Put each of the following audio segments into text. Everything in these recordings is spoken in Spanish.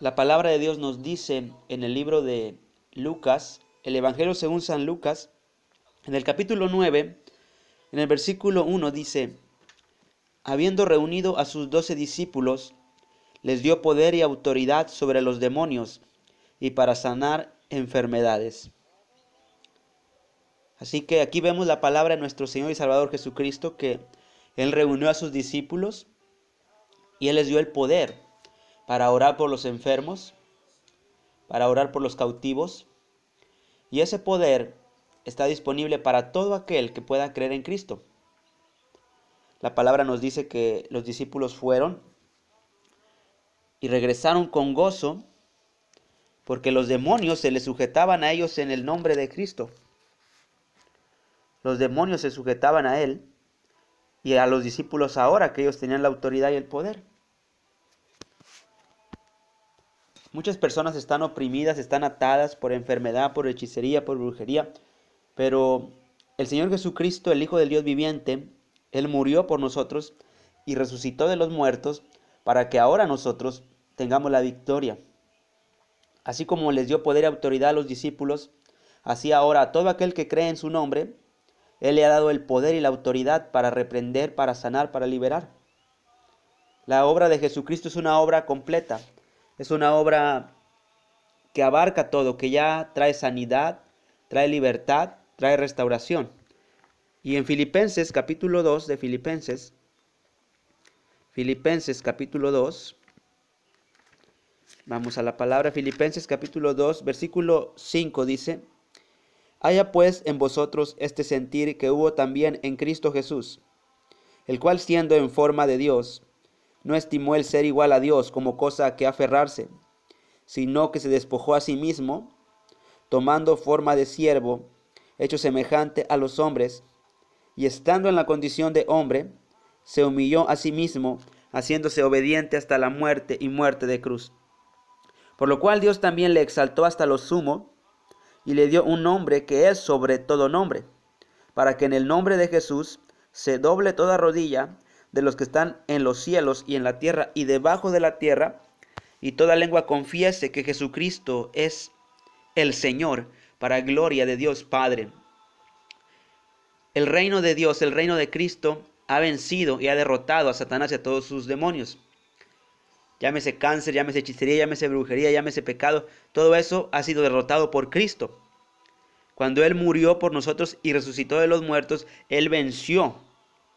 La palabra de Dios nos dice en el libro de Lucas, el Evangelio según San Lucas, en el capítulo 9, en el versículo 1 dice, habiendo reunido a sus doce discípulos, les dio poder y autoridad sobre los demonios y para sanar enfermedades. Así que aquí vemos la palabra de nuestro Señor y Salvador Jesucristo que Él reunió a sus discípulos y Él les dio el poder para orar por los enfermos, para orar por los cautivos. Y ese poder está disponible para todo aquel que pueda creer en Cristo. La palabra nos dice que los discípulos fueron y regresaron con gozo porque los demonios se les sujetaban a ellos en el nombre de Cristo. Los demonios se sujetaban a Él y a los discípulos ahora que ellos tenían la autoridad y el poder. Muchas personas están oprimidas, están atadas por enfermedad, por hechicería, por brujería, pero el Señor Jesucristo, el Hijo del Dios viviente, Él murió por nosotros y resucitó de los muertos para que ahora nosotros tengamos la victoria. Así como les dio poder y autoridad a los discípulos, así ahora a todo aquel que cree en su nombre, Él le ha dado el poder y la autoridad para reprender, para sanar, para liberar. La obra de Jesucristo es una obra completa, es una obra que abarca todo, que ya trae sanidad, trae libertad, trae restauración. Y en Filipenses capítulo 2 de Filipenses, Filipenses capítulo 2, vamos a la palabra Filipenses capítulo 2, versículo 5 dice, Haya pues en vosotros este sentir que hubo también en Cristo Jesús, el cual siendo en forma de Dios, no estimó el ser igual a Dios como cosa a que aferrarse, sino que se despojó a sí mismo, tomando forma de siervo, hecho semejante a los hombres, y estando en la condición de hombre, se humilló a sí mismo, haciéndose obediente hasta la muerte y muerte de cruz. Por lo cual Dios también le exaltó hasta lo sumo, y le dio un nombre que es sobre todo nombre, para que en el nombre de Jesús se doble toda rodilla de los que están en los cielos y en la tierra y debajo de la tierra, y toda lengua confiese que Jesucristo es el Señor, para gloria de Dios Padre. El reino de Dios, el reino de Cristo, ha vencido y ha derrotado a Satanás y a todos sus demonios. Llámese cáncer, llámese hechicería, llámese brujería, llámese pecado, todo eso ha sido derrotado por Cristo. Cuando Él murió por nosotros y resucitó de los muertos, Él venció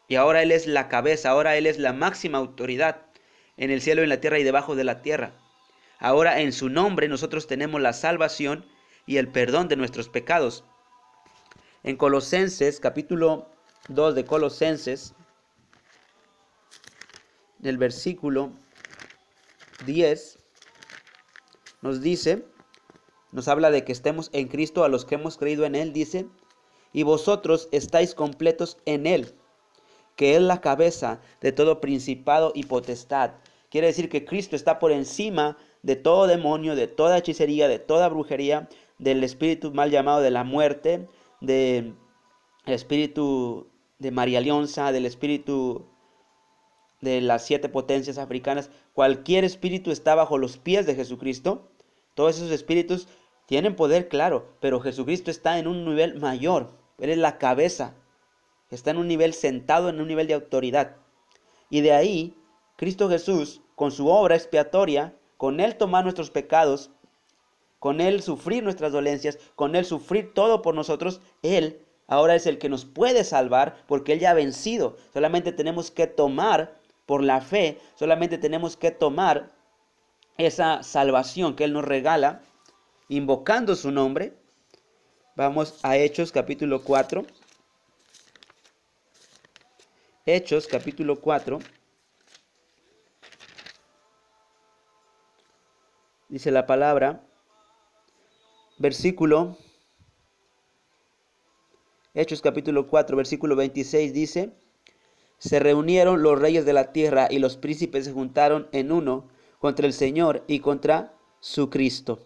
y ahora Él es la cabeza, ahora Él es la máxima autoridad en el cielo, en la tierra y debajo de la tierra. Ahora en su nombre nosotros tenemos la salvación y el perdón de nuestros pecados. En Colosenses, capítulo 2 de Colosenses, del versículo 10, nos dice, nos habla de que estemos en Cristo a los que hemos creído en Él, dice, y vosotros estáis completos en Él que es la cabeza de todo principado y potestad. Quiere decir que Cristo está por encima de todo demonio, de toda hechicería, de toda brujería, del espíritu mal llamado de la muerte, del espíritu de María Leonza, del espíritu de las siete potencias africanas. Cualquier espíritu está bajo los pies de Jesucristo. Todos esos espíritus tienen poder, claro, pero Jesucristo está en un nivel mayor. Él es la cabeza está en un nivel sentado, en un nivel de autoridad. Y de ahí, Cristo Jesús, con su obra expiatoria, con Él tomar nuestros pecados, con Él sufrir nuestras dolencias, con Él sufrir todo por nosotros, Él ahora es el que nos puede salvar porque Él ya ha vencido. Solamente tenemos que tomar por la fe, solamente tenemos que tomar esa salvación que Él nos regala, invocando su nombre. Vamos a Hechos capítulo 4. Hechos capítulo 4. Dice la palabra, versículo, Hechos capítulo 4, versículo 26 dice, se reunieron los reyes de la tierra y los príncipes se juntaron en uno contra el Señor y contra su Cristo.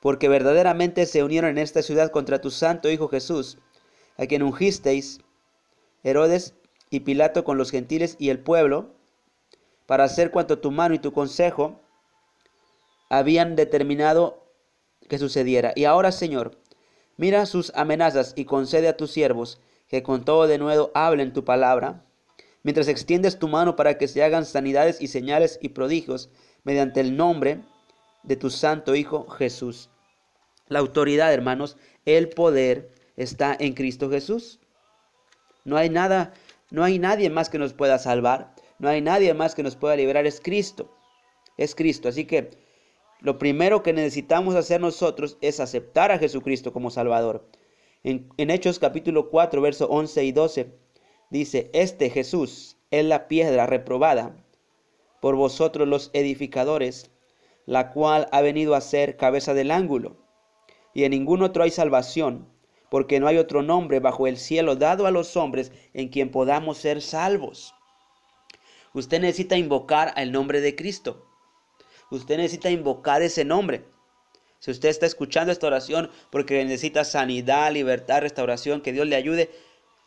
Porque verdaderamente se unieron en esta ciudad contra tu santo Hijo Jesús, a quien ungisteis Herodes y Pilato con los gentiles y el pueblo, para hacer cuanto tu mano y tu consejo habían determinado que sucediera. Y ahora, Señor, mira sus amenazas y concede a tus siervos que con todo de nuevo hablen tu palabra, mientras extiendes tu mano para que se hagan sanidades y señales y prodigios mediante el nombre de tu santo Hijo Jesús. La autoridad, hermanos, el poder está en Cristo Jesús. No hay nada, no hay nadie más que nos pueda salvar, no hay nadie más que nos pueda liberar, es Cristo. Es Cristo, así que lo primero que necesitamos hacer nosotros es aceptar a Jesucristo como Salvador. En, en Hechos capítulo 4, verso 11 y 12, dice, este Jesús es la piedra reprobada por vosotros los edificadores, la cual ha venido a ser cabeza del ángulo. Y en ningún otro hay salvación, porque no hay otro nombre bajo el cielo dado a los hombres en quien podamos ser salvos. Usted necesita invocar al nombre de Cristo. Usted necesita invocar ese nombre. Si usted está escuchando esta oración porque necesita sanidad, libertad, restauración, que Dios le ayude,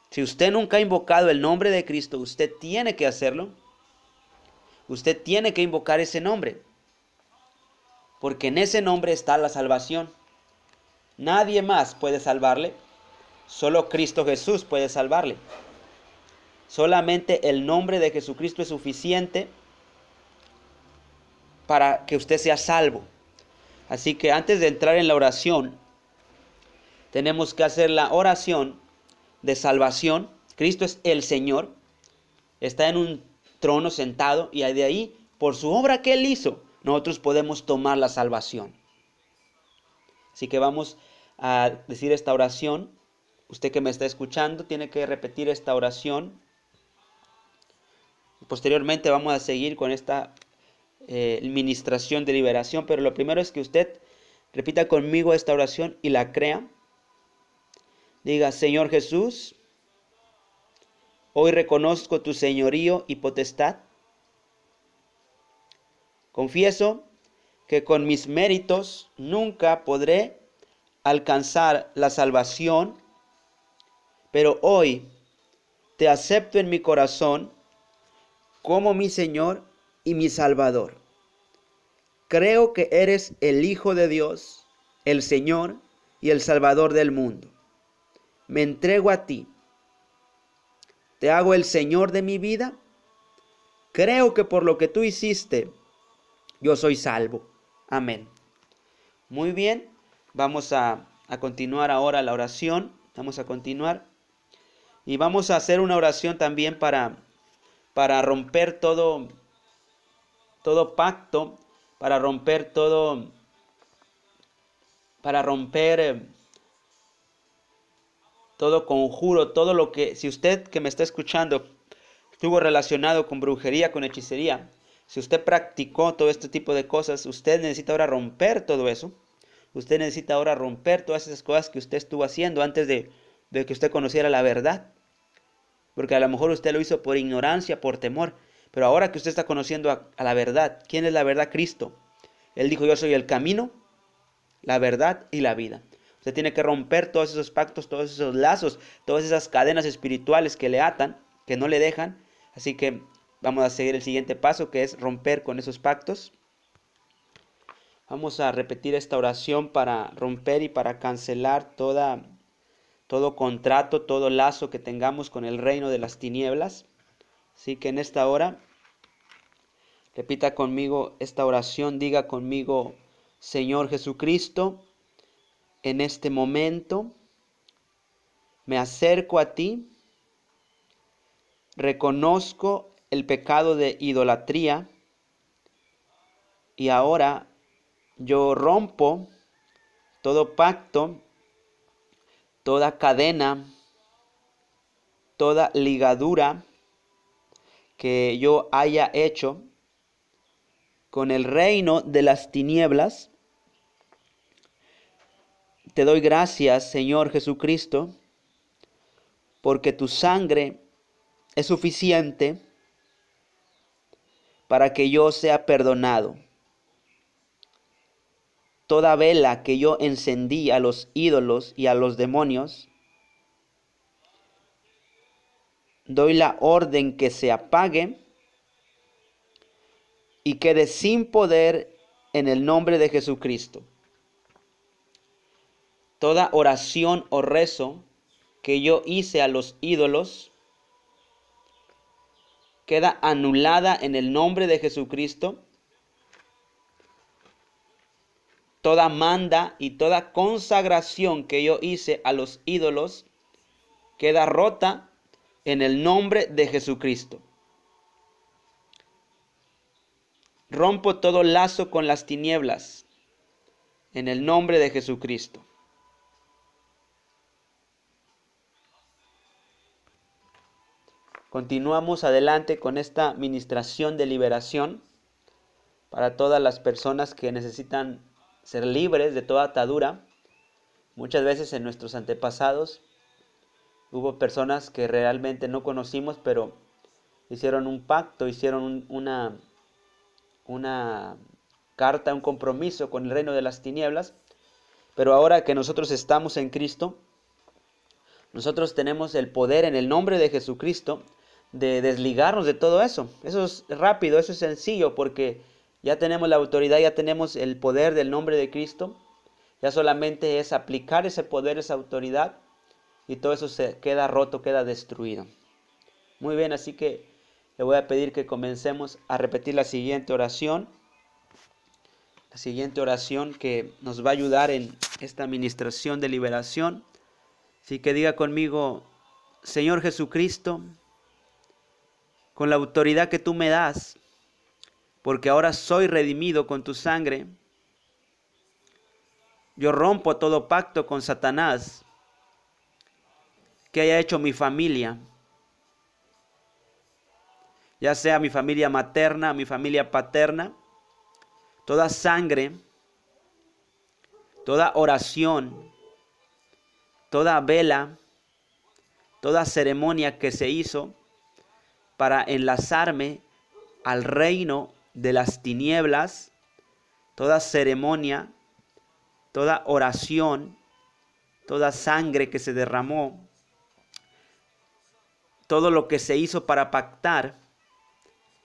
si usted nunca ha invocado el nombre de Cristo, usted tiene que hacerlo. Usted tiene que invocar ese nombre. Porque en ese nombre está la salvación. Nadie más puede salvarle. Solo Cristo Jesús puede salvarle. Solamente el nombre de Jesucristo es suficiente para que usted sea salvo. Así que antes de entrar en la oración, tenemos que hacer la oración de salvación. Cristo es el Señor. Está en un trono sentado y de ahí, por su obra que Él hizo, nosotros podemos tomar la salvación. Así que vamos a decir esta oración. Usted que me está escuchando tiene que repetir esta oración. Posteriormente vamos a seguir con esta eh, administración de liberación, pero lo primero es que usted repita conmigo esta oración y la crea. Diga, Señor Jesús, Hoy reconozco tu señorío y potestad. Confieso que con mis méritos nunca podré alcanzar la salvación, pero hoy te acepto en mi corazón como mi Señor y mi Salvador. Creo que eres el Hijo de Dios, el Señor y el Salvador del mundo. Me entrego a ti te hago el Señor de mi vida. Creo que por lo que tú hiciste, yo soy salvo. Amén. Muy bien, vamos a, continuar ahora la oración. Vamos a continuar. Y vamos a hacer una oración también para, para romper todo, todo pacto, para romper todo, para romper eh, todo conjuro, todo lo que, si usted que me está escuchando estuvo relacionado con brujería, con hechicería, si usted practicó todo este tipo de cosas, usted necesita ahora romper todo eso. Usted necesita ahora romper todas esas cosas que usted estuvo haciendo antes de, que usted conociera la verdad. Porque a lo mejor usted lo hizo por ignorancia, por temor. Pero ahora que usted está conociendo a, a la verdad, ¿quién es la verdad? Cristo. Él dijo, yo soy el camino, la verdad y la vida. Usted tiene que romper todos esos pactos, todos esos lazos, todas esas cadenas espirituales que le atan, que no le dejan. Así que vamos a seguir el siguiente paso, que es romper con esos pactos. Vamos a repetir esta oración para romper y para cancelar toda, todo contrato, todo lazo que tengamos con el reino de las tinieblas. Así que en esta hora, repita conmigo esta oración, diga conmigo, Señor Jesucristo, en este momento me acerco a ti, reconozco el pecado de idolatría y ahora yo rompo todo pacto, toda cadena, toda ligadura que yo haya hecho con el reino de las tinieblas te doy gracias, Señor Jesucristo, porque tu sangre es suficiente para que yo sea perdonado. Toda vela que yo encendí a los ídolos y a los demonios, doy la orden que se apague y quede sin poder en el nombre de Jesucristo. Toda oración o rezo que yo hice a los ídolos queda anulada en el nombre de Jesucristo. Toda manda y toda consagración que yo hice a los ídolos queda rota en el nombre de Jesucristo. Rompo todo lazo con las tinieblas en el nombre de Jesucristo. Continuamos adelante con esta ministración de liberación para todas las personas que necesitan ser libres de toda atadura. Muchas veces en nuestros antepasados hubo personas que realmente no conocimos, pero hicieron un pacto, hicieron una una carta, un compromiso con el reino de las tinieblas, pero ahora que nosotros estamos en Cristo, nosotros tenemos el poder en el nombre de Jesucristo de desligarnos de todo eso. Eso es rápido, eso es sencillo, porque ya tenemos la autoridad, ya tenemos el poder del nombre de Cristo. Ya solamente es aplicar ese poder, esa autoridad, y todo eso se queda roto, queda destruido. Muy bien, así que le voy a pedir que comencemos a repetir la siguiente oración. La siguiente oración que nos va a ayudar en esta administración de liberación. Así que diga conmigo, Señor Jesucristo, con la autoridad que tú me das, porque ahora soy redimido con tu sangre, yo rompo todo pacto con Satanás que haya hecho mi familia ya sea mi familia materna, mi familia paterna, toda sangre, toda oración, toda vela, toda ceremonia que se hizo para enlazarme al reino de las tinieblas, toda ceremonia, toda oración, toda sangre que se derramó, todo lo que se hizo para pactar,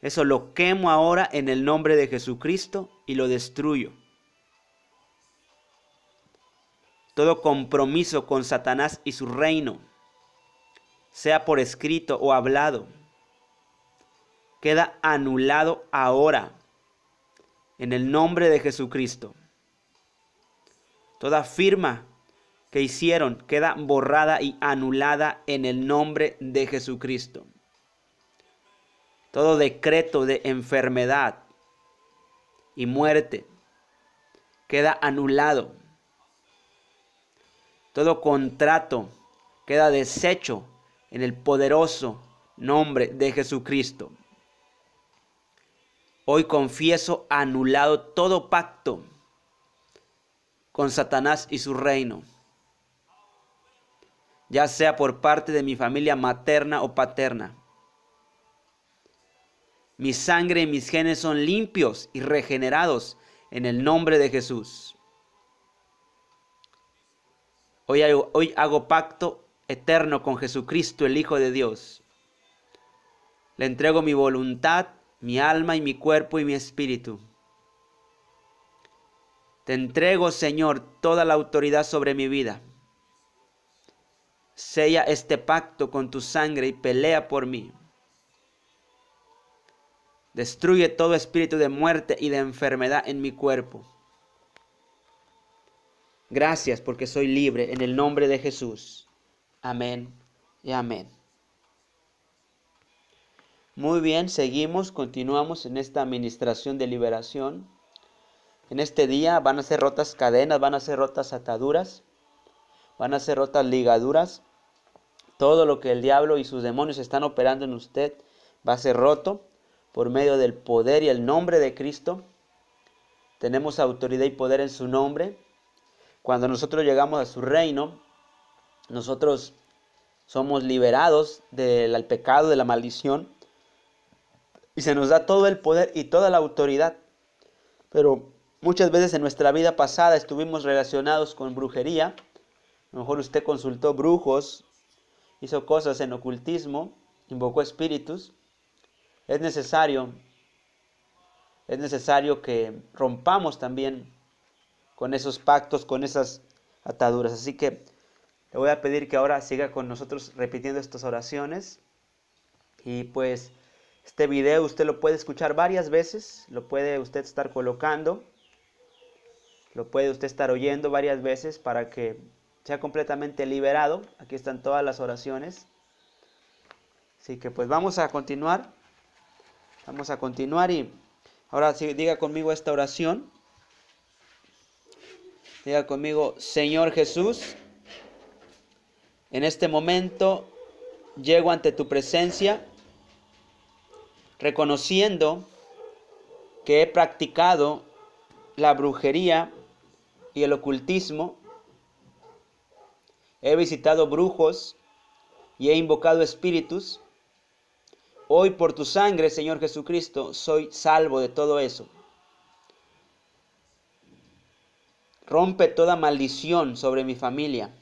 eso lo quemo ahora en el nombre de Jesucristo y lo destruyo. Todo compromiso con Satanás y su reino, sea por escrito o hablado, queda anulado ahora en el nombre de Jesucristo. Toda firma que hicieron queda borrada y anulada en el nombre de Jesucristo todo decreto de enfermedad y muerte queda anulado. Todo contrato queda deshecho en el poderoso nombre de Jesucristo. Hoy confieso anulado todo pacto con Satanás y su reino, ya sea por parte de mi familia materna o paterna mi sangre y mis genes son limpios y regenerados en el nombre de Jesús. Hoy hago, hoy hago pacto eterno con Jesucristo, el Hijo de Dios. Le entrego mi voluntad, mi alma y mi cuerpo y mi espíritu. Te entrego, Señor, toda la autoridad sobre mi vida. Sella este pacto con tu sangre y pelea por mí. Destruye todo espíritu de muerte y de enfermedad en mi cuerpo. Gracias porque soy libre en el nombre de Jesús. Amén y amén. Muy bien, seguimos, continuamos en esta administración de liberación. En este día van a ser rotas cadenas, van a ser rotas ataduras, van a ser rotas ligaduras. Todo lo que el diablo y sus demonios están operando en usted va a ser roto por medio del poder y el nombre de Cristo. Tenemos autoridad y poder en su nombre. Cuando nosotros llegamos a su reino, nosotros somos liberados del pecado, de la maldición, y se nos da todo el poder y toda la autoridad. Pero muchas veces en nuestra vida pasada estuvimos relacionados con brujería. A lo mejor usted consultó brujos, hizo cosas en ocultismo, invocó espíritus es necesario es necesario que rompamos también con esos pactos, con esas ataduras. Así que le voy a pedir que ahora siga con nosotros repitiendo estas oraciones. Y pues este video usted lo puede escuchar varias veces, lo puede usted estar colocando, lo puede usted estar oyendo varias veces para que sea completamente liberado. Aquí están todas las oraciones. Así que pues vamos a continuar. Vamos a continuar y ahora sí, diga conmigo esta oración. Diga conmigo, Señor Jesús, en este momento llego ante tu presencia reconociendo que he practicado la brujería y el ocultismo, he visitado brujos y he invocado espíritus. Hoy por tu sangre, Señor Jesucristo, soy salvo de todo eso. Rompe toda maldición sobre mi familia.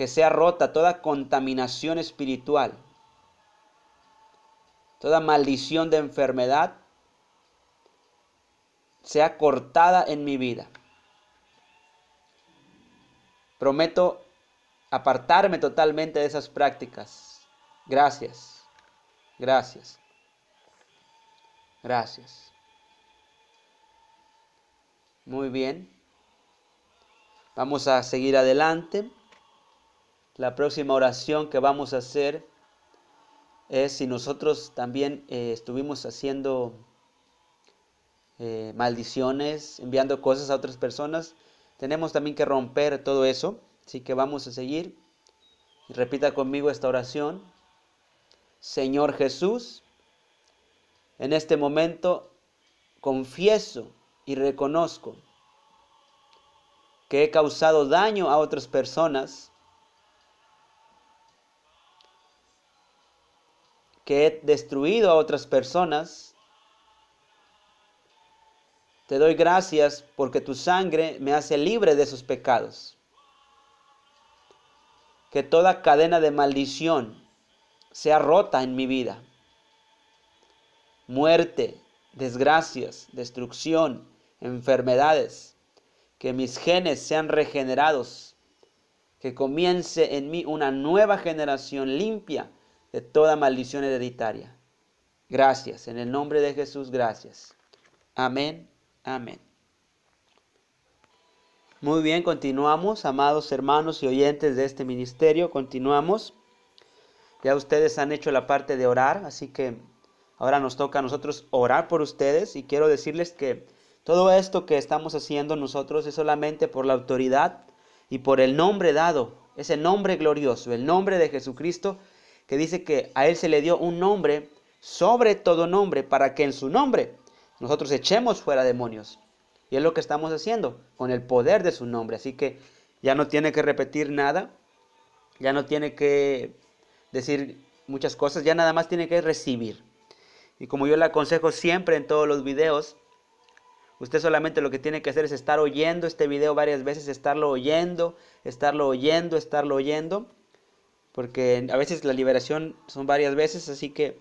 Que sea rota toda contaminación espiritual. Toda maldición de enfermedad sea cortada en mi vida. Prometo apartarme totalmente de esas prácticas. Gracias. Gracias. Gracias. Muy bien. Vamos a seguir adelante. La próxima oración que vamos a hacer es si nosotros también eh, estuvimos haciendo eh, maldiciones, enviando cosas a otras personas, tenemos también que romper todo eso. Así que vamos a seguir. Y repita conmigo esta oración. Señor Jesús, en este momento confieso y reconozco que he causado daño a otras personas, que he destruido a otras personas. Te doy gracias porque tu sangre me hace libre de esos pecados. Que toda cadena de maldición sea rota en mi vida. Muerte, desgracias, destrucción, enfermedades, que mis genes sean regenerados, que comience en mí una nueva generación limpia de toda maldición hereditaria. Gracias, en el nombre de Jesús, gracias. Amén, amén. Muy bien, continuamos, amados hermanos y oyentes de este ministerio, continuamos. Ya ustedes han hecho la parte de orar, así que ahora nos toca a nosotros orar por ustedes y quiero decirles que todo esto que estamos haciendo nosotros es solamente por la autoridad y por el nombre dado, ese nombre glorioso, el nombre de Jesucristo, que dice que a Él se le dio un nombre sobre todo nombre, para que en su nombre nosotros echemos fuera demonios. Y es lo que estamos haciendo con el poder de su nombre. Así que ya no tiene que repetir nada, ya no tiene que decir muchas cosas, ya nada más tiene que recibir. Y como yo le aconsejo siempre en todos los videos, Usted solamente lo que tiene que hacer es estar oyendo este video varias veces, estarlo oyendo, estarlo oyendo, estarlo oyendo. Porque a veces la liberación son varias veces, así que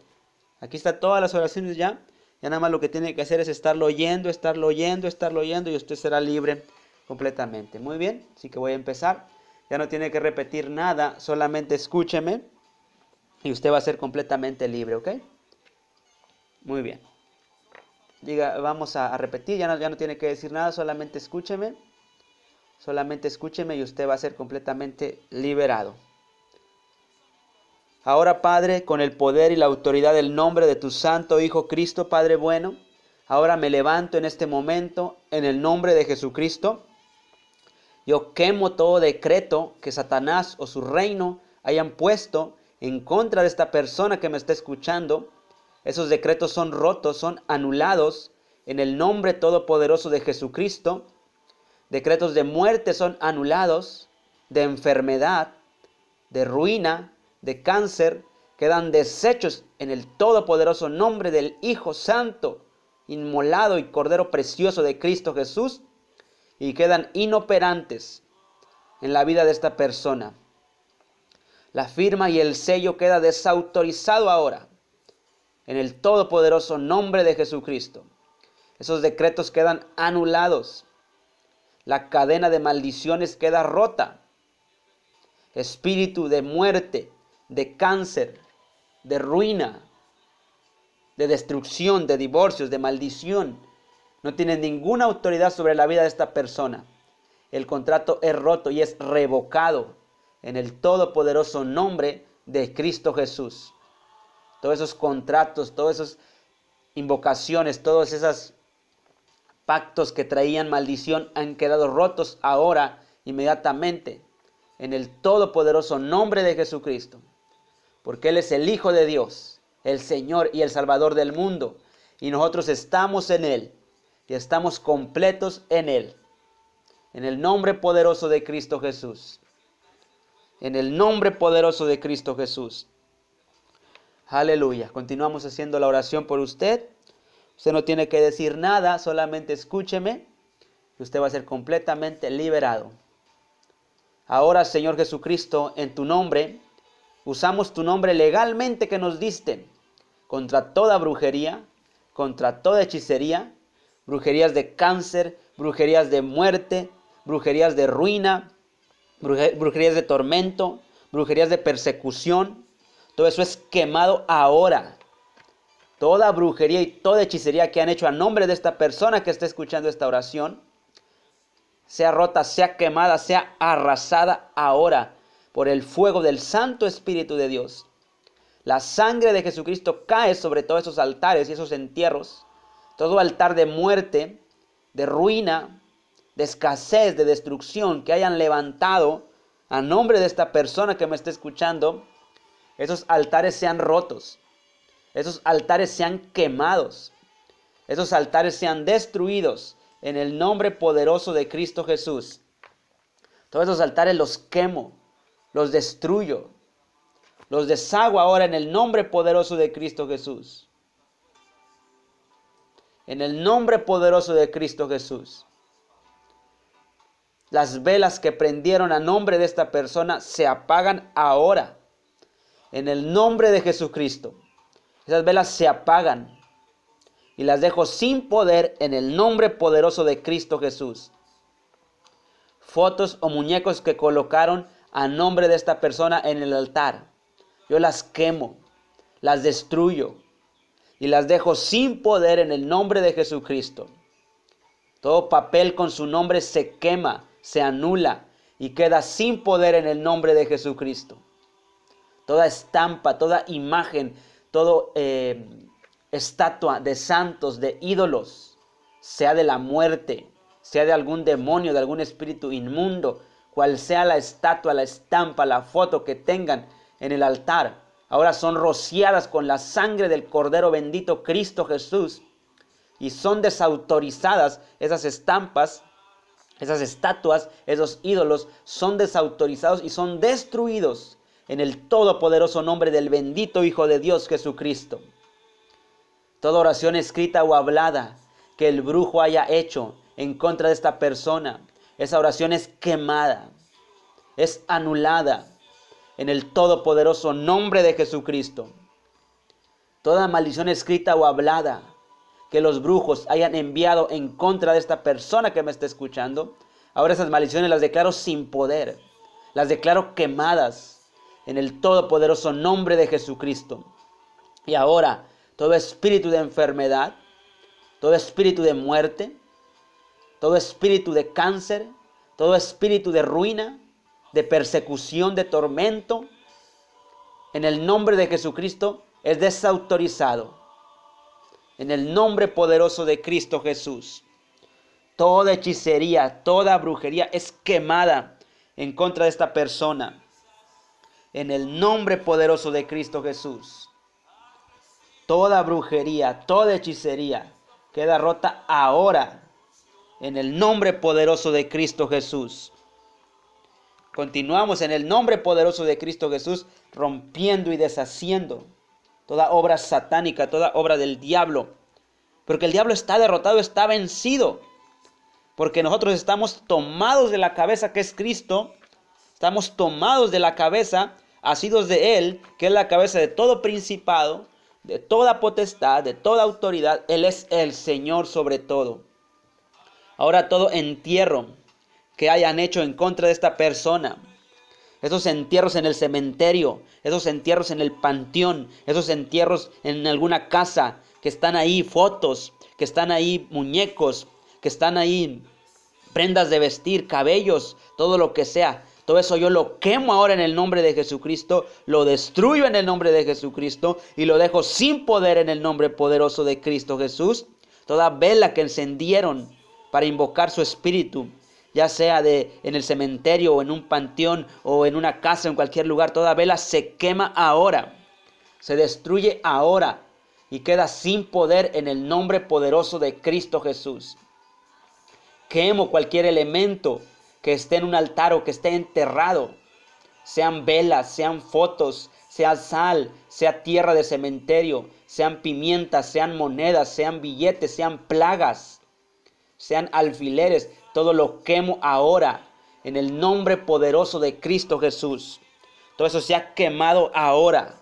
aquí está todas las oraciones ya. Ya nada más lo que tiene que hacer es estarlo oyendo, estarlo oyendo, estarlo oyendo y usted será libre completamente. Muy bien, así que voy a empezar. Ya no tiene que repetir nada, solamente escúcheme y usted va a ser completamente libre, ¿ok? Muy bien. Diga, vamos a, repetir, ya no, ya no tiene que decir nada, solamente escúcheme. Solamente escúcheme y usted va a ser completamente liberado. Ahora, Padre, con el poder y la autoridad del nombre de tu Santo Hijo Cristo, Padre bueno, ahora me levanto en este momento en el nombre de Jesucristo. Yo quemo todo decreto que Satanás o su reino hayan puesto en contra de esta persona que me está escuchando esos decretos son rotos, son anulados en el nombre todopoderoso de Jesucristo. Decretos de muerte son anulados, de enfermedad, de ruina, de cáncer, quedan deshechos en el todopoderoso nombre del Hijo Santo, inmolado y Cordero Precioso de Cristo Jesús, y quedan inoperantes en la vida de esta persona. La firma y el sello queda desautorizado ahora en el todopoderoso nombre de Jesucristo. Esos decretos quedan anulados. La cadena de maldiciones queda rota. Espíritu de muerte, de cáncer, de ruina, de destrucción, de divorcios, de maldición. No tiene ninguna autoridad sobre la vida de esta persona. El contrato es roto y es revocado en el todopoderoso nombre de Cristo Jesús. Todos esos contratos, todas esas invocaciones, todos esos pactos que traían maldición han quedado rotos ahora, inmediatamente, en el todopoderoso nombre de Jesucristo. Porque Él es el Hijo de Dios, el Señor y el Salvador del mundo. Y nosotros estamos en Él y estamos completos en Él. En el nombre poderoso de Cristo Jesús en el nombre poderoso de Cristo Jesús. Aleluya. Continuamos haciendo la oración por usted. Usted no tiene que decir nada, solamente escúcheme y usted va a ser completamente liberado. Ahora, Señor Jesucristo, en tu nombre, usamos tu nombre legalmente que nos diste contra toda brujería, contra toda hechicería, brujerías de cáncer, brujerías de muerte, brujerías de ruina, brujerías de tormento, brujerías de persecución. Todo eso es quemado ahora. Toda brujería y toda hechicería que han hecho a nombre de esta persona que está escuchando esta oración, sea rota, sea quemada, sea arrasada ahora por el fuego del Santo Espíritu de Dios. La sangre de Jesucristo cae sobre todos esos altares y esos entierros. Todo altar de muerte, de ruina, de escasez, de destrucción que hayan levantado a nombre de esta persona que me está escuchando, esos altares sean rotos, esos altares sean quemados, esos altares sean destruidos en el nombre poderoso de Cristo Jesús. Todos esos altares los quemo, los destruyo, los deshago ahora en el nombre poderoso de Cristo Jesús. En el nombre poderoso de Cristo Jesús. Las velas que prendieron a nombre de esta persona se apagan ahora. En el nombre de Jesucristo. Esas velas se apagan. Y las dejo sin poder en el nombre poderoso de Cristo Jesús. Fotos o muñecos que colocaron a nombre de esta persona en el altar. Yo las quemo, las destruyo y las dejo sin poder en el nombre de Jesucristo. Todo papel con su nombre se quema se anula y queda sin poder en el nombre de Jesucristo. Toda estampa, toda imagen, toda eh, estatua de santos, de ídolos, sea de la muerte, sea de algún demonio, de algún espíritu inmundo, cual sea la estatua, la estampa, la foto que tengan en el altar, ahora son rociadas con la sangre del Cordero bendito Cristo Jesús y son desautorizadas esas estampas esas estatuas, esos ídolos son desautorizados y son destruidos en el todopoderoso nombre del bendito Hijo de Dios Jesucristo. Toda oración escrita o hablada que el brujo haya hecho en contra de esta persona, esa oración es quemada, es anulada en el todopoderoso nombre de Jesucristo. Toda maldición escrita o hablada que los brujos hayan enviado en contra de esta persona que me está escuchando, ahora esas maldiciones las declaro sin poder, las declaro quemadas en el todopoderoso nombre de Jesucristo. Y ahora todo espíritu de enfermedad, todo espíritu de muerte, todo espíritu de cáncer, todo espíritu de ruina, de persecución, de tormento, en el nombre de Jesucristo es desautorizado en el nombre poderoso de Cristo Jesús. Toda hechicería, toda brujería es quemada en contra de esta persona. En el nombre poderoso de Cristo Jesús. Toda brujería, toda hechicería queda rota ahora. En el nombre poderoso de Cristo Jesús. Continuamos en el nombre poderoso de Cristo Jesús, rompiendo y deshaciendo toda obra satánica, toda obra del diablo. Porque el diablo está derrotado, está vencido. Porque nosotros estamos tomados de la cabeza que es Cristo. Estamos tomados de la cabeza, asidos de Él, que es la cabeza de todo principado, de toda potestad, de toda autoridad. Él es el Señor sobre todo. Ahora todo entierro que hayan hecho en contra de esta persona, esos entierros en el cementerio, esos entierros en el panteón, esos entierros en alguna casa, que están ahí fotos, que están ahí muñecos, que están ahí prendas de vestir, cabellos, todo lo que sea. Todo eso yo lo quemo ahora en el nombre de Jesucristo, lo destruyo en el nombre de Jesucristo y lo dejo sin poder en el nombre poderoso de Cristo Jesús. Toda vela que encendieron para invocar su espíritu, ya sea de en el cementerio o en un panteón o en una casa en cualquier lugar, toda vela se quema ahora. Se destruye ahora y queda sin poder en el nombre poderoso de Cristo Jesús. Quemo cualquier elemento que esté en un altar o que esté enterrado, sean velas, sean fotos, sea sal, sea tierra de cementerio, sean pimientas, sean monedas, sean billetes, sean plagas, sean alfileres, todo lo quemo ahora en el nombre poderoso de Cristo Jesús. Todo eso se ha quemado ahora.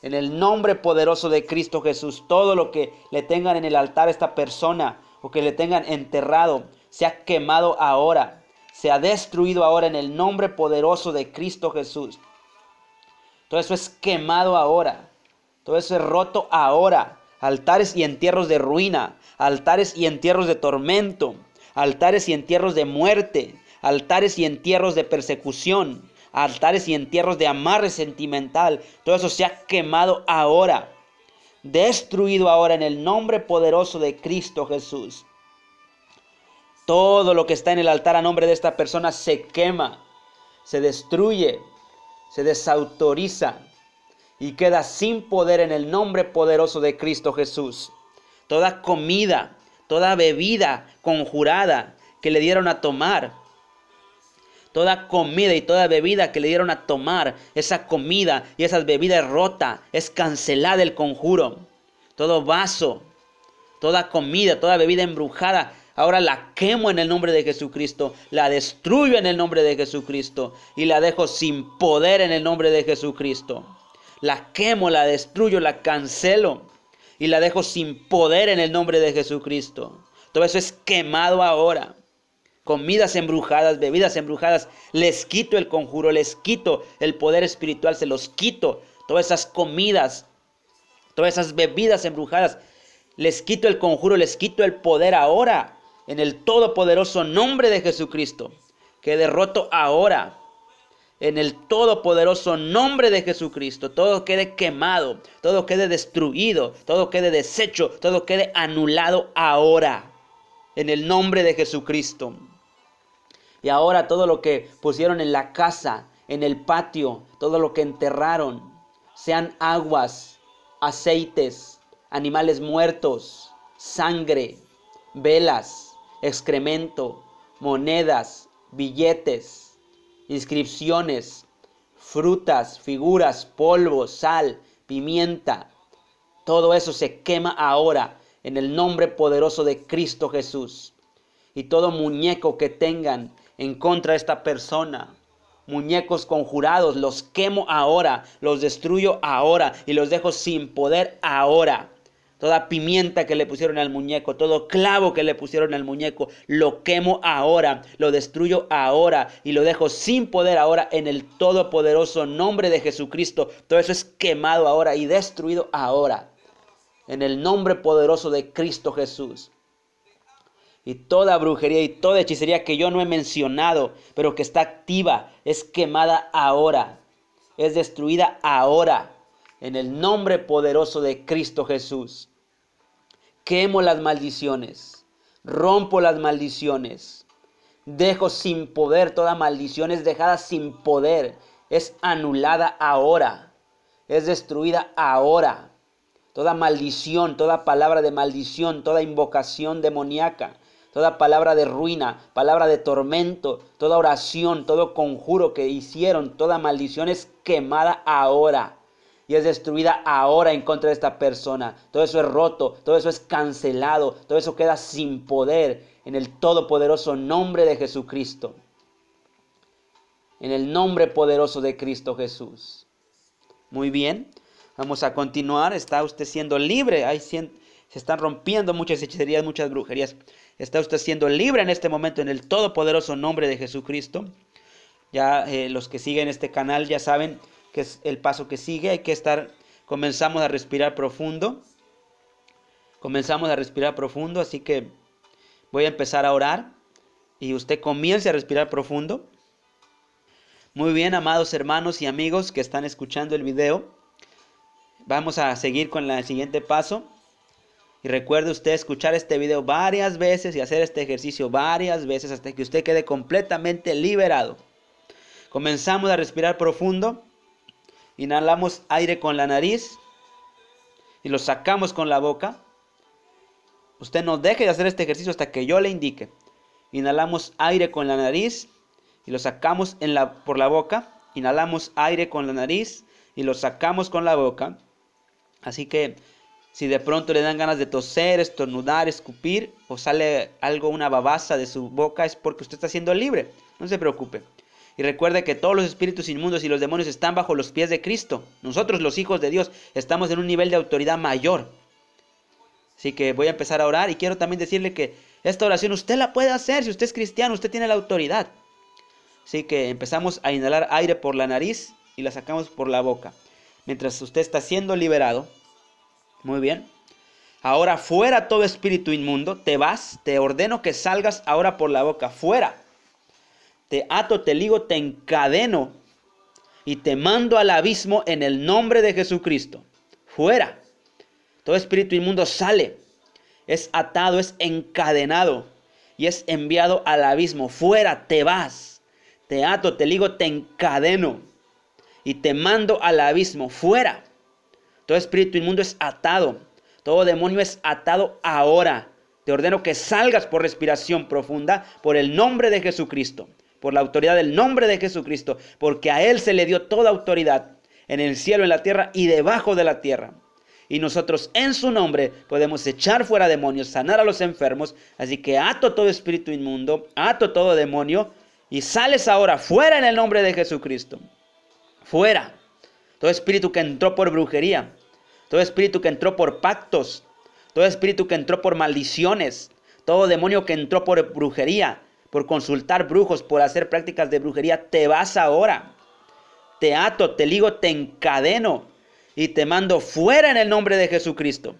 En el nombre poderoso de Cristo Jesús, todo lo que le tengan en el altar a esta persona o que le tengan enterrado, se ha quemado ahora, se ha destruido ahora en el nombre poderoso de Cristo Jesús. Todo eso es quemado ahora, todo eso es roto ahora. Altares y entierros de ruina, altares y entierros de tormento, altares y entierros de muerte, altares y entierros de persecución, altares y entierros de amarre sentimental. Todo eso se ha quemado ahora, destruido ahora en el nombre poderoso de Cristo Jesús. Todo lo que está en el altar a nombre de esta persona se quema, se destruye, se desautoriza y queda sin poder en el nombre poderoso de Cristo Jesús. Toda comida, toda bebida conjurada que le dieron a tomar, toda comida y toda bebida que le dieron a tomar, esa comida y esas bebidas rota, es cancelada el conjuro. Todo vaso, toda comida, toda bebida embrujada, ahora la quemo en el nombre de Jesucristo, la destruyo en el nombre de Jesucristo y la dejo sin poder en el nombre de Jesucristo. La quemo, la destruyo, la cancelo y la dejo sin poder en el nombre de Jesucristo. Todo eso es quemado ahora comidas embrujadas, bebidas embrujadas, les quito el conjuro, les quito el poder espiritual, se los quito. Todas esas comidas, todas esas bebidas embrujadas, les quito el conjuro, les quito el poder ahora, en el todopoderoso nombre de Jesucristo. Que derroto ahora, en el todopoderoso nombre de Jesucristo. Todo quede quemado, todo quede destruido, todo quede deshecho, todo quede anulado ahora, en el nombre de Jesucristo. Y ahora todo lo que pusieron en la casa, en el patio, todo lo que enterraron, sean aguas, aceites, animales muertos, sangre, velas, excremento, monedas, billetes, inscripciones, frutas, figuras, polvo, sal, pimienta. Todo eso se quema ahora en el nombre poderoso de Cristo Jesús. Y todo muñeco que tengan en contra de esta persona. Muñecos conjurados, los quemo ahora, los destruyo ahora y los dejo sin poder ahora. Toda pimienta que le pusieron al muñeco, todo clavo que le pusieron al muñeco, lo quemo ahora, lo destruyo ahora y lo dejo sin poder ahora en el todopoderoso nombre de Jesucristo. Todo eso es quemado ahora y destruido ahora. En el nombre poderoso de Cristo Jesús y toda brujería y toda hechicería que yo no he mencionado, pero que está activa, es quemada ahora, es destruida ahora, en el nombre poderoso de Cristo Jesús. Quemo las maldiciones, rompo las maldiciones, dejo sin poder toda maldición, es dejada sin poder, es anulada ahora, es destruida ahora. Toda maldición, toda palabra de maldición, toda invocación demoníaca, toda palabra de ruina, palabra de tormento, toda oración, todo conjuro que hicieron, toda maldición es quemada ahora y es destruida ahora en contra de esta persona. Todo eso es roto, todo eso es cancelado, todo eso queda sin poder en el todopoderoso nombre de Jesucristo. En el nombre poderoso de Cristo Jesús. Muy bien. Vamos a continuar. Está usted siendo libre. Hay se están rompiendo muchas hechicerías, muchas brujerías. Está usted siendo libre en este momento en el todopoderoso nombre de Jesucristo. Ya eh, los que siguen este canal ya saben que es el paso que sigue. Hay que estar, comenzamos a respirar profundo. Comenzamos a respirar profundo, así que voy a empezar a orar y usted comience a respirar profundo. Muy bien, amados hermanos y amigos que están escuchando el video. Vamos a seguir con el siguiente paso. Y recuerde usted escuchar este video varias veces y hacer este ejercicio varias veces hasta que usted quede completamente liberado. Comenzamos a respirar profundo. Inhalamos aire con la nariz y lo sacamos con la boca. Usted no deje de hacer este ejercicio hasta que yo le indique. Inhalamos aire con la nariz y lo sacamos en la, por la boca. Inhalamos aire con la nariz y lo sacamos con la boca. Así que si de pronto le dan ganas de toser, estornudar, escupir o sale algo, una babaza de su boca, es porque usted está siendo libre. No se preocupe. Y recuerde que todos los espíritus inmundos y los demonios están bajo los pies de Cristo. Nosotros los hijos de Dios estamos en un nivel de autoridad mayor. Así que voy a empezar a orar y quiero también decirle que esta oración usted la puede hacer si usted es cristiano, usted tiene la autoridad. Así que empezamos a inhalar aire por la nariz y la sacamos por la boca mientras usted está siendo liberado. Muy bien. Ahora fuera todo espíritu inmundo, te vas, te ordeno que salgas ahora por la boca, fuera. Te ato, te ligo, te encadeno y te mando al abismo en el nombre de Jesucristo. Fuera. Todo espíritu inmundo sale. Es atado, es encadenado y es enviado al abismo. Fuera, te vas. Te ato, te ligo, te encadeno y te mando al abismo, fuera. Todo espíritu inmundo es atado, todo demonio es atado ahora. Te ordeno que salgas por respiración profunda por el nombre de Jesucristo, por la autoridad del nombre de Jesucristo, porque a Él se le dio toda autoridad en el cielo, en la tierra y debajo de la tierra. Y nosotros en su nombre podemos echar fuera demonios, sanar a los enfermos. Así que ato todo espíritu inmundo, ato todo demonio y sales ahora fuera en el nombre de Jesucristo. Fuera. Todo espíritu que entró por brujería. Todo espíritu que entró por pactos. Todo espíritu que entró por maldiciones. Todo demonio que entró por brujería. Por consultar brujos. Por hacer prácticas de brujería. Te vas ahora. Te ato, te ligo, te encadeno. Y te mando fuera en el nombre de Jesucristo.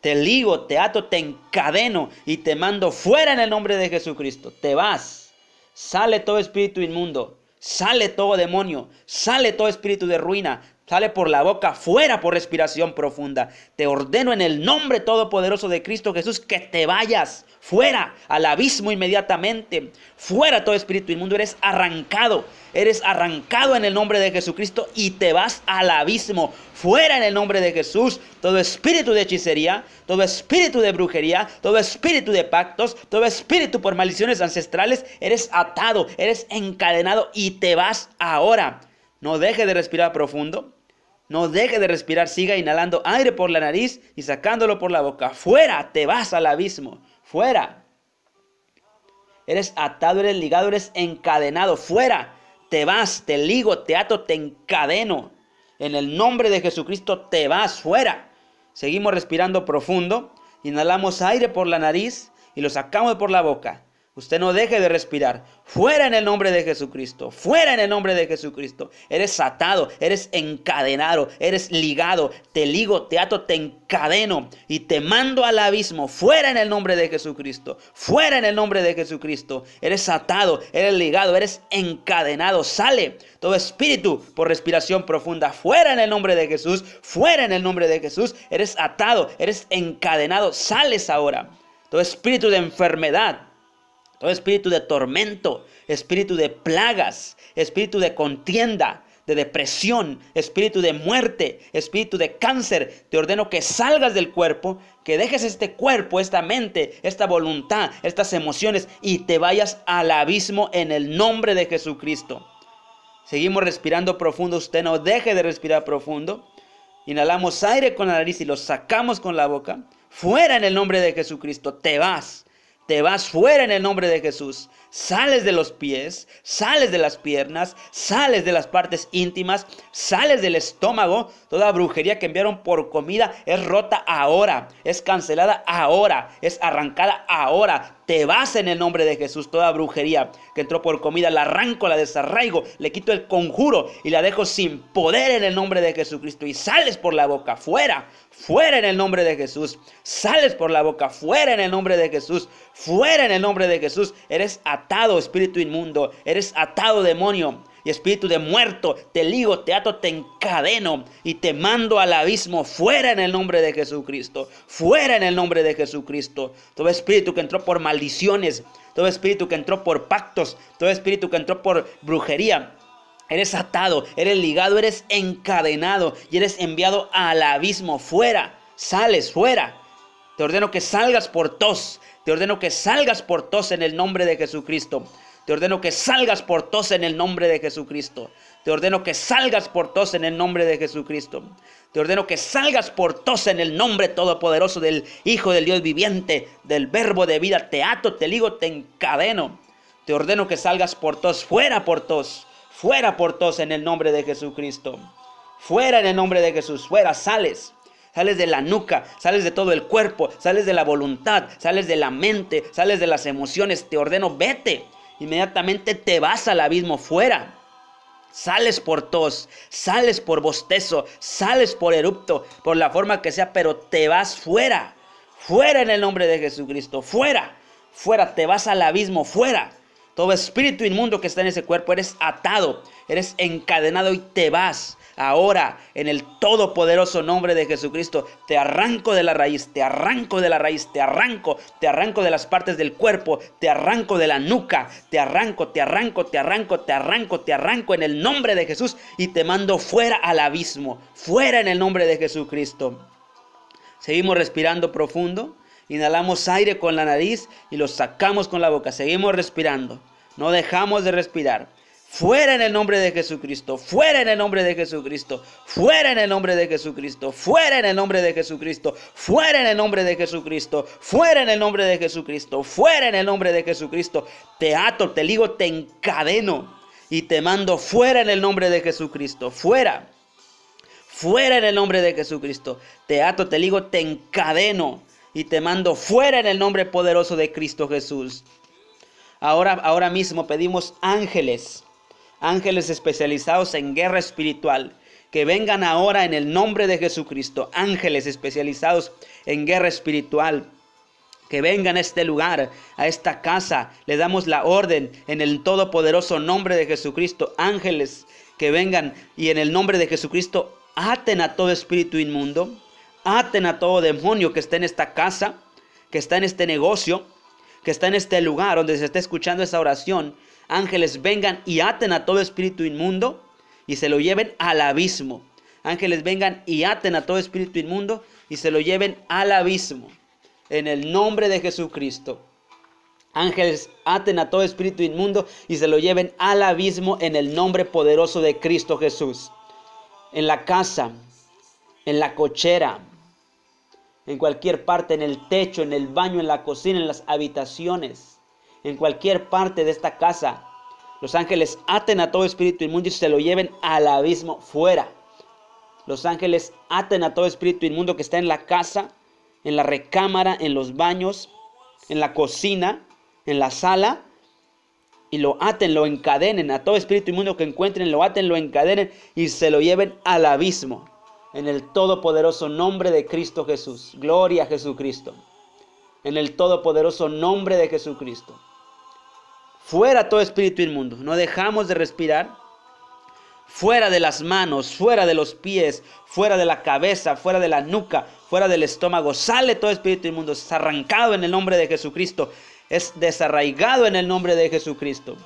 Te ligo, te ato, te encadeno. Y te mando fuera en el nombre de Jesucristo. Te vas. Sale todo espíritu inmundo. Sale todo demonio, sale todo espíritu de ruina, sale por la boca, fuera por respiración profunda. Te ordeno en el nombre todopoderoso de Cristo Jesús que te vayas fuera al abismo inmediatamente. Fuera todo espíritu inmundo, eres arrancado, eres arrancado en el nombre de Jesucristo y te vas al abismo. Fuera en el nombre de Jesús, todo espíritu de hechicería, todo espíritu de brujería, todo espíritu de pactos, todo espíritu por maldiciones ancestrales, eres atado, eres encadenado y te vas ahora. No deje de respirar profundo. No deje de respirar, siga inhalando aire por la nariz y sacándolo por la boca. Fuera, te vas al abismo. Fuera. Eres atado, eres ligado, eres encadenado. Fuera. Te vas, te ligo, te ato, te encadeno. En el nombre de Jesucristo te vas fuera. Seguimos respirando profundo. Inhalamos aire por la nariz y lo sacamos por la boca. Usted no deje de respirar. Fuera en el nombre de Jesucristo. Fuera en el nombre de Jesucristo. Eres atado, eres encadenado, eres ligado. Te ligo, te ato, te encadeno y te mando al abismo. Fuera en el nombre de Jesucristo. Fuera en el nombre de Jesucristo. Eres atado, eres ligado, eres encadenado. Sale todo espíritu por respiración profunda. Fuera en el nombre de Jesús. Fuera en el nombre de Jesús. Eres atado, eres encadenado. Sales ahora. Todo espíritu de enfermedad todo espíritu de tormento, espíritu de plagas, espíritu de contienda, de depresión, espíritu de muerte, espíritu de cáncer, te ordeno que salgas del cuerpo, que dejes este cuerpo, esta mente, esta voluntad, estas emociones y te vayas al abismo en el nombre de Jesucristo. Seguimos respirando profundo, usted no deje de respirar profundo. Inhalamos aire con la nariz y lo sacamos con la boca. Fuera en el nombre de Jesucristo, te vas te vas fuera en el nombre de Jesús. Sales de los pies, sales de las piernas, sales de las partes íntimas, sales del estómago. Toda brujería que enviaron por comida es rota ahora, es cancelada ahora, es arrancada ahora. Te vas en el nombre de Jesús. Toda brujería que entró por comida la arranco, la desarraigo, le quito el conjuro y la dejo sin poder en el nombre de Jesucristo. Y sales por la boca, fuera, fuera en el nombre de Jesús. Sales por la boca, fuera en el nombre de Jesús. Fuera en el nombre de Jesús. Eres atado, espíritu inmundo. Eres atado, demonio y espíritu de muerto, te ligo, te ato, te encadeno y te mando al abismo fuera en el nombre de Jesucristo, fuera en el nombre de Jesucristo. Todo espíritu que entró por maldiciones, todo espíritu que entró por pactos, todo espíritu que entró por brujería, Eres atado, eres ligado, eres encadenado y eres enviado al abismo. Fuera, sales, fuera. Te ordeno que salgas por tos. Te ordeno que salgas por tos en el nombre de Jesucristo. Te ordeno que salgas por tos en el nombre de Jesucristo. Te ordeno que salgas por tos en el nombre de Jesucristo. Te ordeno que salgas por tos en el nombre todopoderoso del Hijo del Dios viviente, del Verbo de vida. Te ato, te ligo, te encadeno. Te ordeno que salgas por tos, fuera por tos, fuera por tos en el nombre de Jesucristo. Fuera en el nombre de Jesús, fuera, sales. Sales de la nuca, sales de todo el cuerpo, sales de la voluntad, sales de la mente, sales de las emociones. Te ordeno, vete inmediatamente te vas al abismo fuera. Sales por tos, sales por bostezo, sales por erupto, por la forma que sea, pero te vas fuera. Fuera en el nombre de Jesucristo, fuera, fuera, te vas al abismo, fuera. Todo espíritu inmundo que está en ese cuerpo, eres atado, eres encadenado y te vas. Ahora, en el todopoderoso nombre de Jesucristo, te arranco de la raíz, te arranco de la raíz, te arranco, te arranco de las partes del cuerpo, te arranco de la nuca, te arranco, te arranco, te arranco, te arranco, te arranco en el nombre de Jesús y te mando fuera al abismo, fuera en el nombre de Jesucristo. Seguimos respirando profundo, inhalamos aire con la nariz y lo sacamos con la boca, seguimos respirando, no dejamos de respirar. Fuera en el nombre de Jesucristo, fuera en el nombre de Jesucristo, fuera en el nombre de Jesucristo, fuera en el nombre de Jesucristo, fuera en el nombre de Jesucristo, fuera en el nombre de Jesucristo, fuera en el nombre de Jesucristo. Te ato, te ligo, te encadeno y te mando fuera en el nombre de Jesucristo, fuera. Fuera en el nombre de Jesucristo. Te ato, te ligo, te encadeno y te mando fuera en el nombre poderoso de Cristo Jesús. Ahora, ahora mismo pedimos ángeles ángeles especializados en guerra espiritual, que vengan ahora en el nombre de Jesucristo, ángeles especializados en guerra espiritual. Que vengan a este lugar, a esta casa. Le damos la orden en el todopoderoso nombre de Jesucristo. Ángeles que vengan y en el nombre de Jesucristo aten a todo espíritu inmundo. Aten a todo demonio que está en esta casa, que está en este negocio, que está en este lugar donde se está escuchando esa oración ángeles vengan y aten a todo espíritu inmundo y se lo lleven al abismo. Ángeles vengan y aten a todo espíritu inmundo y se lo lleven al abismo. En el nombre de Jesucristo. Ángeles aten a todo espíritu inmundo y se lo lleven al abismo en el nombre poderoso de Cristo Jesús. En la casa, en la cochera, en cualquier parte, en el techo, en el baño, en la cocina, en las habitaciones en cualquier parte de esta casa. Los ángeles aten a todo espíritu inmundo y se lo lleven al abismo fuera. Los ángeles aten a todo espíritu inmundo que está en la casa, en la recámara, en los baños, en la cocina, en la sala. Y lo aten, lo encadenen a todo espíritu inmundo que encuentren, lo aten, lo encadenen y se lo lleven al abismo. En el todopoderoso nombre de Cristo Jesús. Gloria a Jesucristo. En el todopoderoso nombre de Jesucristo. Fuera todo espíritu inmundo. No dejamos de respirar. Fuera de las manos, fuera de los pies, fuera de la cabeza, fuera de la nuca, fuera del estómago. Sale todo espíritu inmundo. Es arrancado en el nombre de Jesucristo. Es desarraigado en el nombre de Jesucristo.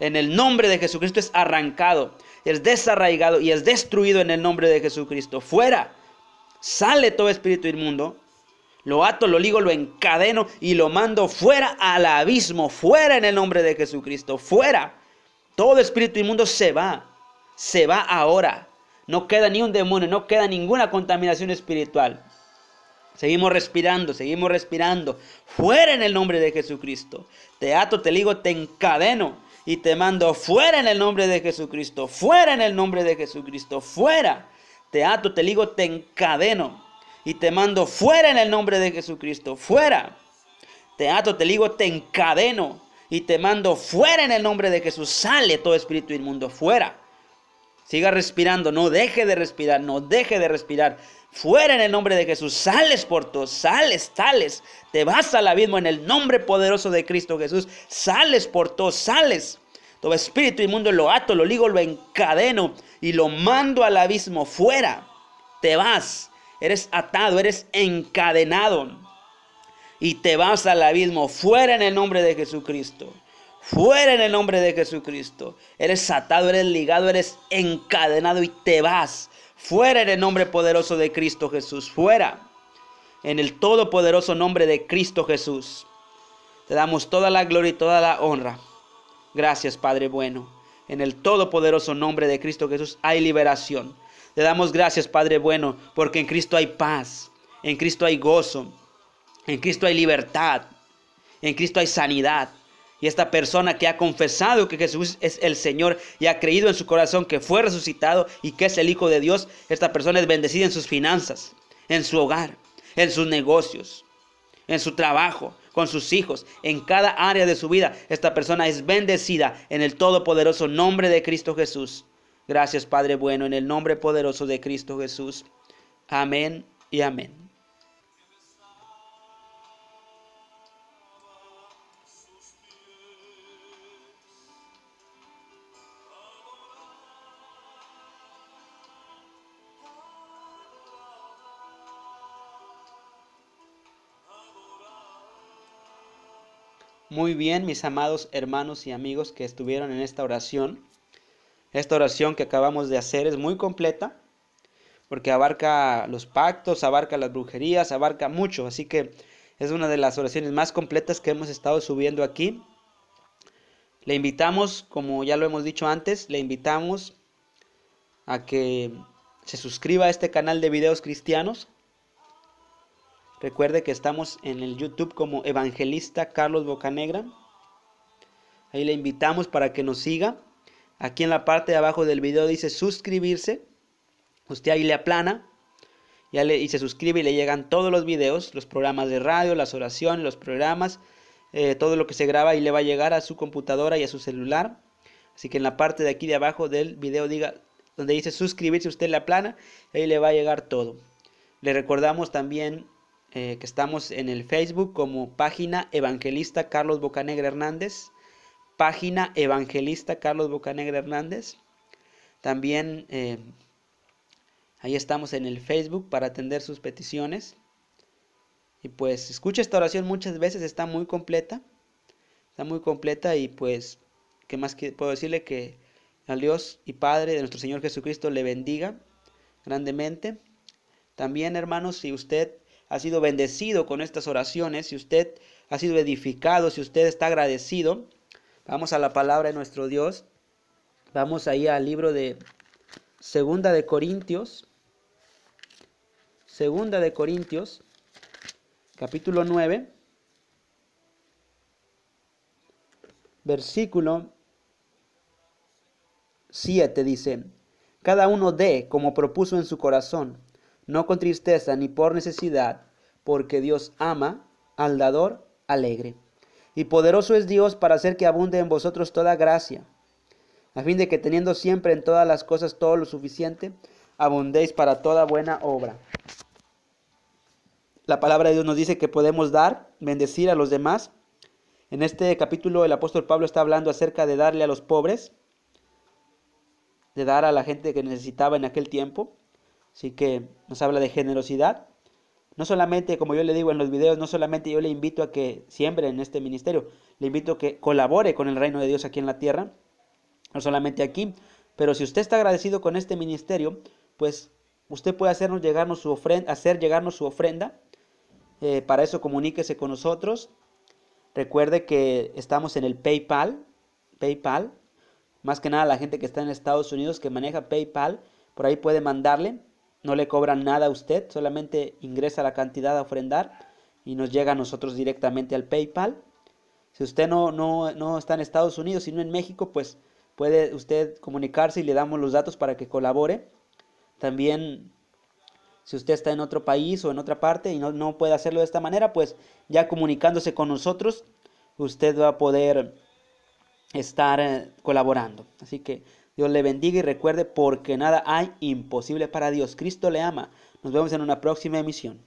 En el nombre de Jesucristo es arrancado, es desarraigado y es destruido en el nombre de Jesucristo. Fuera. Sale todo espíritu inmundo lo ato, lo ligo, lo encadeno y lo mando fuera al abismo, fuera en el nombre de Jesucristo, fuera. Todo espíritu inmundo se va, se va ahora. No queda ni un demonio, no queda ninguna contaminación espiritual. Seguimos respirando, seguimos respirando. Fuera en el nombre de Jesucristo. Te ato, te ligo, te encadeno y te mando fuera en el nombre de Jesucristo. Fuera en el nombre de Jesucristo. Fuera. Te ato, te ligo, te encadeno y te mando fuera en el nombre de Jesucristo. Fuera. Te ato, te ligo, te encadeno y te mando fuera en el nombre de Jesús. Sale todo espíritu inmundo fuera. Siga respirando, no deje de respirar, no deje de respirar. Fuera en el nombre de Jesús, sales por todos, sales, sales. Te vas al abismo en el nombre poderoso de Cristo Jesús. Sales por todos, sales. Todo espíritu inmundo lo ato, lo ligo, lo encadeno y lo mando al abismo. Fuera. Te vas. Eres atado, eres encadenado. Y te vas al abismo. Fuera en el nombre de Jesucristo. Fuera en el nombre de Jesucristo. Eres atado, eres ligado, eres encadenado y te vas Fuera en el nombre poderoso de Cristo Jesús. Fuera. En el todopoderoso nombre de Cristo Jesús. Te damos toda la gloria y toda la honra. Gracias, Padre bueno. En el todopoderoso nombre de Cristo Jesús hay liberación. Te damos gracias, Padre bueno, porque en Cristo hay paz. En Cristo hay gozo. En Cristo hay libertad. En Cristo hay sanidad. Y esta persona que ha confesado que Jesús es el Señor y ha creído en su corazón que fue resucitado y que es el Hijo de Dios, esta persona es bendecida en sus finanzas, en su hogar, en sus negocios, en su trabajo, con sus hijos, en cada área de su vida. Esta persona es bendecida en el todopoderoso nombre de Cristo Jesús. Gracias Padre bueno, en el nombre poderoso de Cristo Jesús. Amén y amén. Muy bien, mis amados hermanos y amigos que estuvieron en esta oración. Esta oración que acabamos de hacer es muy completa porque abarca los pactos, abarca las brujerías, abarca mucho. Así que es una de las oraciones más completas que hemos estado subiendo aquí. Le invitamos, como ya lo hemos dicho antes, le invitamos a que se suscriba a este canal de videos cristianos Recuerde que estamos en el YouTube como Evangelista Carlos Bocanegra. Ahí le invitamos para que nos siga. Aquí en la parte de abajo del video dice suscribirse. Usted ahí le aplana le, y se suscribe y le llegan todos los videos, los programas de radio, las oraciones, los programas, eh, todo lo que se graba y le va a llegar a su computadora y a su celular. Así que en la parte de aquí de abajo del video diga donde dice suscribirse, usted le aplana, ahí le va a llegar todo. Le recordamos también eh, que estamos en el Facebook como página Evangelista Carlos Bocanegra Hernández. Página Evangelista Carlos Bocanegra Hernández. También eh, ahí estamos en el Facebook para atender sus peticiones. Y pues escucha esta oración muchas veces, está muy completa. Está muy completa y pues, ¿qué más puedo decirle? Que al Dios y Padre de nuestro Señor Jesucristo le bendiga grandemente. También, hermanos, si usted ha sido bendecido con estas oraciones, si usted ha sido edificado, si usted está agradecido, vamos a la palabra de nuestro Dios. Vamos ahí al libro de Segunda de Corintios. Segunda de Corintios, capítulo 9, versículo 7 dice, cada uno dé como propuso en su corazón no con tristeza ni por necesidad, porque Dios ama al dador alegre. Y poderoso es Dios para hacer que abunde en vosotros toda gracia, a fin de que teniendo siempre en todas las cosas todo lo suficiente, abundéis para toda buena obra. La palabra de Dios nos dice que podemos dar, bendecir a los demás. En este capítulo el apóstol Pablo está hablando acerca de darle a los pobres, de dar a la gente que necesitaba en aquel tiempo. Así que nos habla de generosidad. No solamente, como yo le digo en los videos, no solamente yo le invito a que siembre en este ministerio, le invito a que colabore con el reino de Dios aquí en la tierra, no solamente aquí, pero si usted está agradecido con este ministerio, pues usted puede hacernos llegarnos su ofrenda, hacer llegarnos su ofrenda. Eh, para eso comuníquese con nosotros. Recuerde que estamos en el PayPal, PayPal. Más que nada la gente que está en Estados Unidos que maneja PayPal, por ahí puede mandarle no le cobran nada a usted, solamente ingresa la cantidad a ofrendar y nos llega a nosotros directamente al PayPal. Si usted no, no, no está en Estados Unidos, sino en México, pues puede usted comunicarse y le damos los datos para que colabore. También, si usted está en otro país o en otra parte y no, no puede hacerlo de esta manera, pues ya comunicándose con nosotros, usted va a poder estar eh, colaborando. Así que Dios le bendiga y recuerde, porque nada hay imposible para Dios. Cristo le ama. Nos vemos en una próxima emisión.